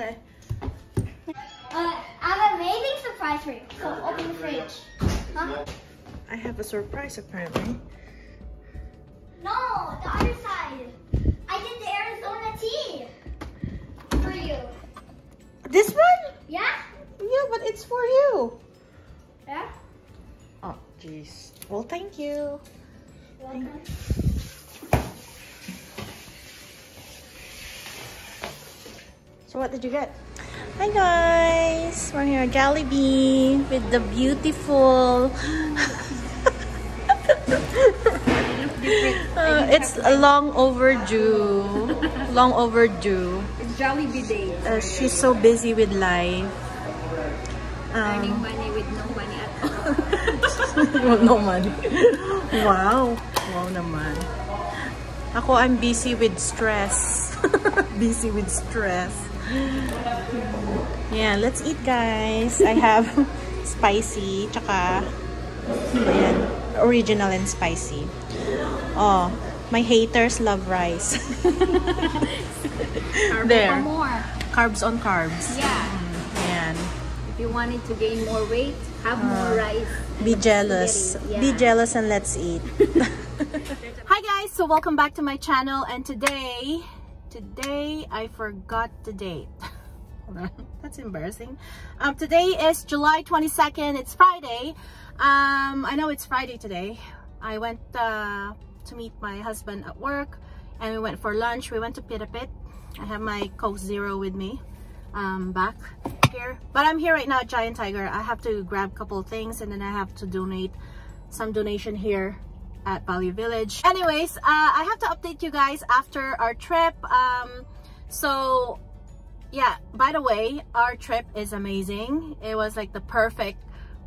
Okay. Uh, I have an amazing surprise for you. So open the fridge. Huh? I have a surprise apparently. No, the other side. I did the Arizona tea for you. This one? Yeah? Yeah, but it's for you. Yeah? Oh, jeez. Well, thank you. Welcome. So what did you get? Hi guys! We're here at Jollibee with the beautiful... Uh, it's long overdue. Long overdue. It's Jollibee Day. Uh, she's so busy with life. Earning Um, money with no money at all. no money. Wow. Wow naman. Ako, I'm busy with stress. busy with stress. Yeah, let's eat guys. I have spicy, tsaka? Original and spicy. Oh, my haters love rice. There. more. carbs on carbs. Yeah. Yan. If you wanted to gain more weight, have more uh, rice. Be jealous. Yeah. Be jealous and let's eat. Hi guys, so welcome back to my channel and today, today I forgot the date. That's embarrassing. Um, today is July 22nd, it's Friday. Um, I know it's Friday today. I went uh, to meet my husband at work and we went for lunch. We went to Pita Pit. I have my Coke Zero with me um, back here. But I'm here right now at Giant Tiger. I have to grab a couple things and then I have to donate some donation here at Value Village. Anyways, uh, I have to update you guys after our trip. Um, so yeah, by the way, our trip is amazing. It was like the perfect,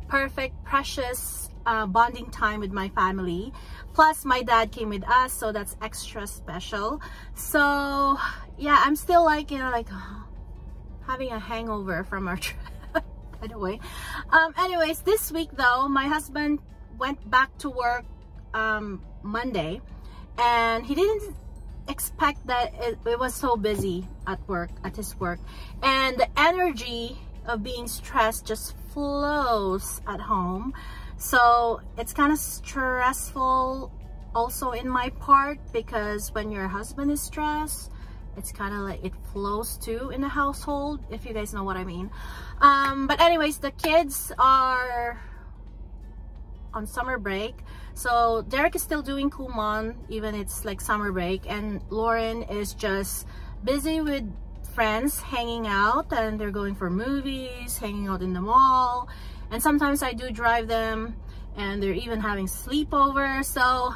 perfect, precious uh, bonding time with my family. Plus, my dad came with us, so that's extra special. So yeah, I'm still like, you know, like having a hangover from our trip. by the way. Um, anyways, this week though, my husband went back to work um, Monday and he didn't expect that it, it was so busy at work, at his work. And the energy of being stressed just flows at home. So it's kind of stressful also in my part because when your husband is stressed, it's kind of like it flows too in the household if you guys know what i mean um but anyways the kids are on summer break. So Deric is still doing kumon even it's like summer break and lauren is just busy with friends hanging out and they're going for movies hanging out in the mall and sometimes i do drive them and they're even having sleepover. So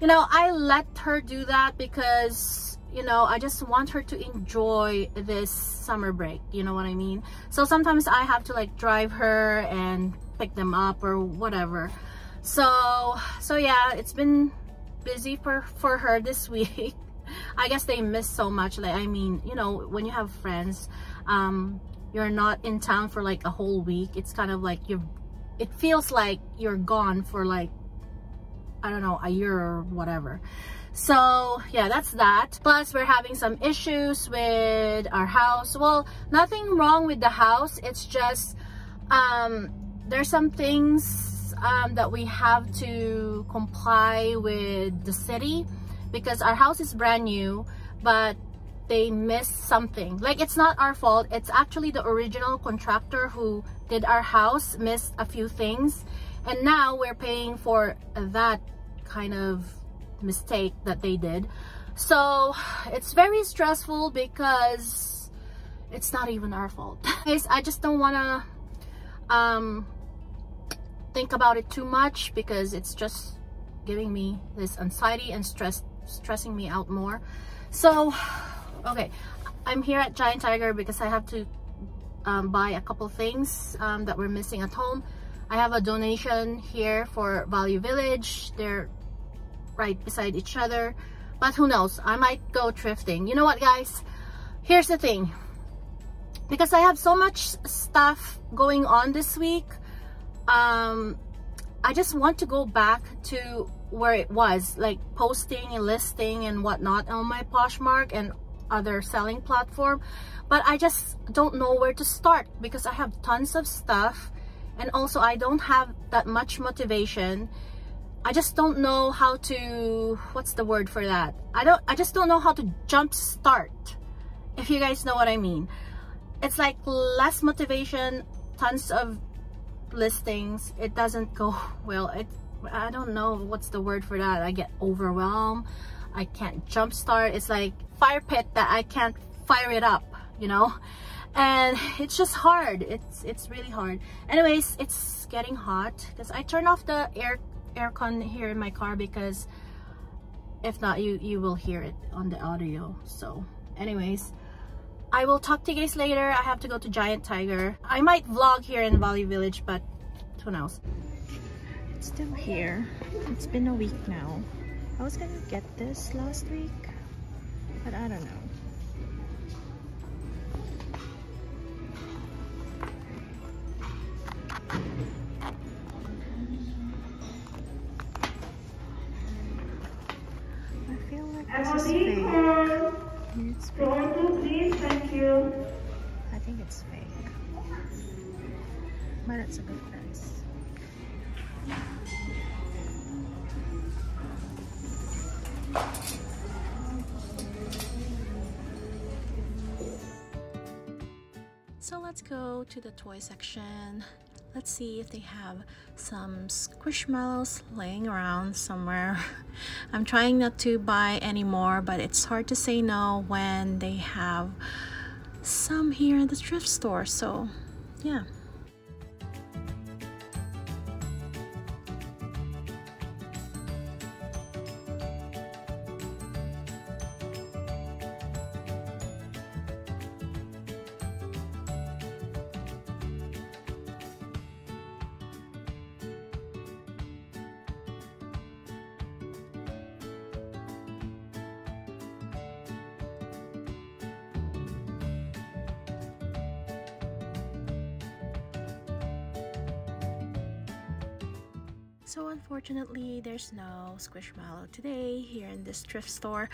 you know i let her do that because you know i just want her to enjoy this summer break you know what i mean? So sometimes i have to like drive her and pick them up or whatever so so yeah it's been busy for for her this week i guess they miss so much like i mean you know when you have friends um you're not in town for like a whole week it's kind of like you're it feels like you're gone for like I don't know, a year or whatever. So yeah, that's that. Plus we're having some issues with our house. Well, nothing wrong with the house. It's just um, there's some things um, that we have to comply with the city because our house is brand new, but they missed something. Like it's not our fault. It's actually the original contractor who did our house missed a few things. And now we're paying for that kind of mistake that they did. So it's very stressful because it's not even our fault. Guys, I just don't want to um, think about it too much because it's just giving me this anxiety and stress, stressing me out more. So, okay, I'm here at Giant Tiger because I have to um, buy a couple things um, that we're missing at home. I have a donation here for Value Village. They're right beside each other. But who knows? I might go thrifting. You know what, guys? Here's the thing. Because I have so much stuff going on this week, um, I just want to go back to where it was, like posting and listing and whatnot on my Poshmark and other selling platform but I just don't know where to start because I have tons of stuff and also I don't have that much motivation. I just don't know how to what's the word for that? I don't I just don't know how to jump start if you guys know what I mean. It's like less motivation tons of listings it doesn't go well. It I don't know what's the word for that. I get overwhelmed. I can't jump start it's like fire pit that I can't fire it up you know? And it's just hard. It's it's really hard. Anyways it's getting hot because I turn off the air aircon here in my car because if not you you will hear it on the audio. So anyways I will talk to you guys later. I have to go to Giant Tiger. I might vlog here in Value Village but who knows? It's still here. It's been a week now. I was gonna get this last week but I don't know But it's a good price. So let's go to the toy section. Let's see if they have some squishmallows laying around somewhere. I'm trying not to buy any more, but it's hard to say no when they have some here in the thrift store. So yeah. So unfortunately, there's no Squishmallow today here in this thrift store,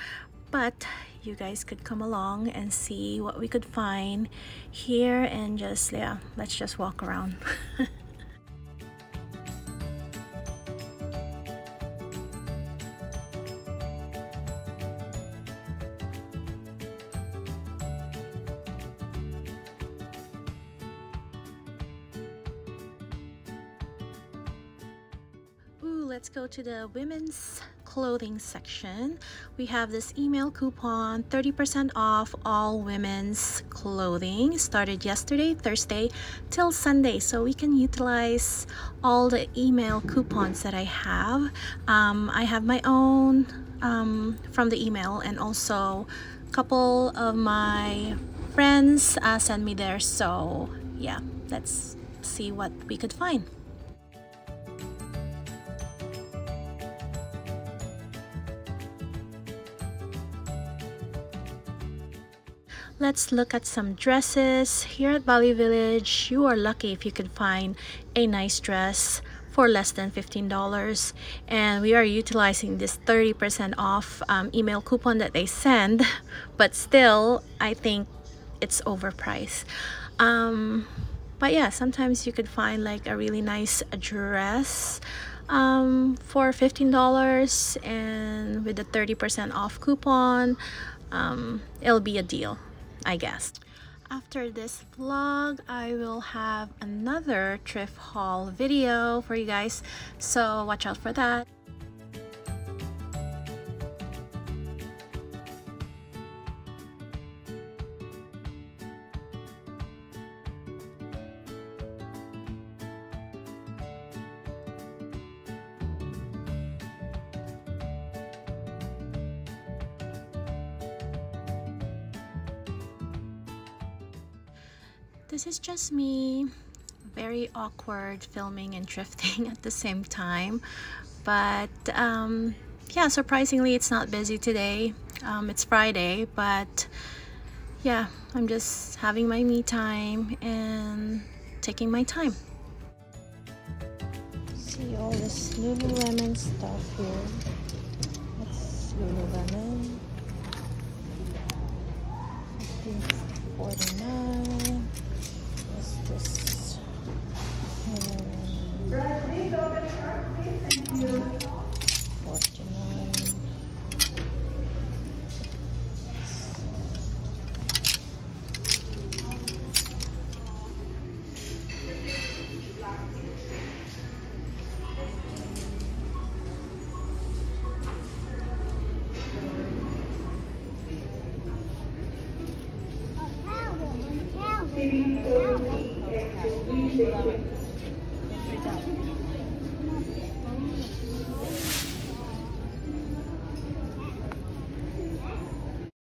but you guys could come along and see what we could find here and just, yeah, let's just walk around. let's go to the women's clothing section. We have this email coupon, 30% off all women's clothing. Started yesterday, Thursday, till Sunday. So we can utilize all the email coupons that I have. Um, I have my own um, from the email and also a couple of my friends uh, send me there. So yeah, let's see what we could find. Let's look at some dresses. Here at Value Village, you are lucky if you can find a nice dress for less than $15 and we are utilizing this 30% off um, email coupon that they send but still I think it's overpriced. Um, but yeah sometimes you could find like a really nice dress um, for $15 and with the 30% off coupon um, it'll be a deal I guess. After this vlog, I will have another thrift haul video for you guys, so watch out for that. This is just me. Very awkward filming and drifting at the same time. But um, yeah surprisingly it's not busy today. Um, it's Friday but yeah I'm just having my me time and taking my time. See all this Lululemon stuff here. That's Lululemon. 49.